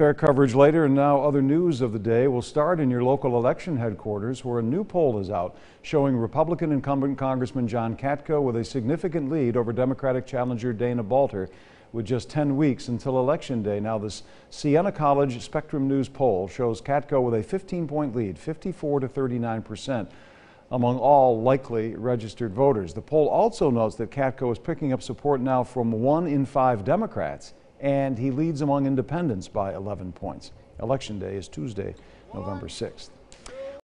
Fair coverage later, and now other news of the day will start in your local election headquarters, where a new poll is out showing Republican incumbent Congressman John Katko with a significant lead over Democratic challenger Dana Balter with just 10 weeks until Election Day. Now, this Siena College Spectrum News poll shows Katko with a 15 point lead, 54 to 39 percent among all likely registered voters. The poll also notes that Katko is picking up support now from one in five Democrats and he leads among independents by 11 points. Election day is Tuesday, November 6th.